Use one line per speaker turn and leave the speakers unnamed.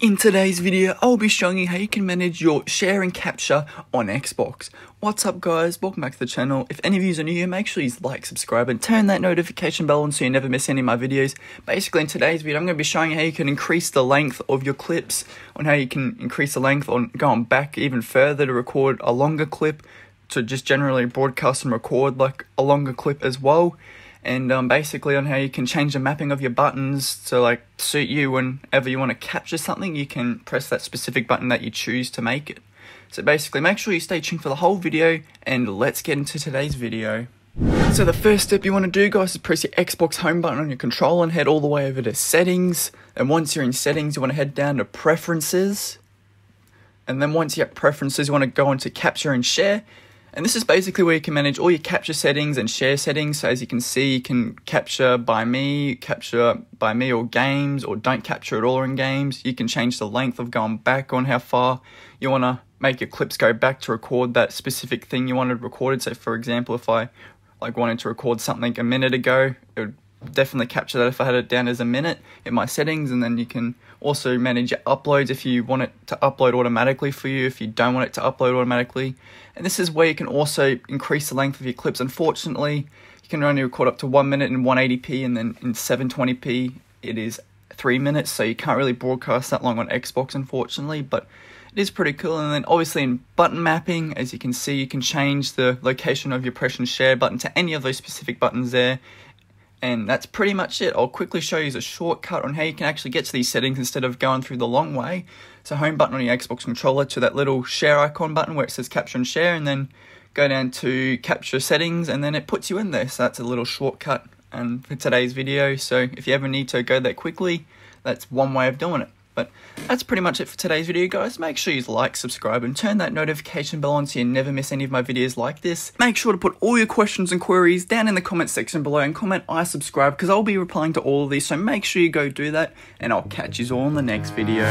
In today's video, I'll be showing you how you can manage your share and capture on Xbox. What's up guys, welcome back to the channel. If any of you are new here, make sure you like, subscribe and turn that notification bell on so you never miss any of my videos. Basically in today's video, I'm going to be showing you how you can increase the length of your clips, on how you can increase the length on going back even further to record a longer clip, to just generally broadcast and record like a longer clip as well and um, basically on how you can change the mapping of your buttons to like suit you whenever you want to capture something you can press that specific button that you choose to make it. So basically make sure you stay tuned for the whole video and let's get into today's video. So the first step you want to do guys is press your Xbox home button on your controller and head all the way over to settings. And once you're in settings you want to head down to preferences. And then once you have preferences you want to go into capture and share and this is basically where you can manage all your capture settings and share settings. So as you can see, you can capture by me, capture by me or games, or don't capture at all in games. You can change the length of going back on how far you want to make your clips go back to record that specific thing you wanted recorded. So for example, if I like wanted to record something a minute ago, it would definitely capture that. If I had it down as a minute in my settings and then you can also manage your uploads if you want it to upload automatically for you if you don't want it to upload automatically. And this is where you can also increase the length of your clips. Unfortunately you can only record up to 1 minute in 180p and then in 720p it is 3 minutes. So you can't really broadcast that long on Xbox unfortunately but it is pretty cool. And then obviously in button mapping as you can see you can change the location of your press and share button to any of those specific buttons there and that's pretty much it. I'll quickly show you a shortcut on how you can actually get to these settings instead of going through the long way. So home button on your Xbox controller to that little share icon button where it says capture and share and then go down to capture settings and then it puts you in there. So that's a little shortcut and for today's video. So if you ever need to go that quickly, that's one way of doing it. But that's pretty much it for today's video, guys. Make sure you like, subscribe, and turn that notification bell on so you never miss any of my videos like this. Make sure to put all your questions and queries down in the comment section below and comment I subscribe because I'll be replying to all of these. So make sure you go do that, and I'll catch you all in the next video.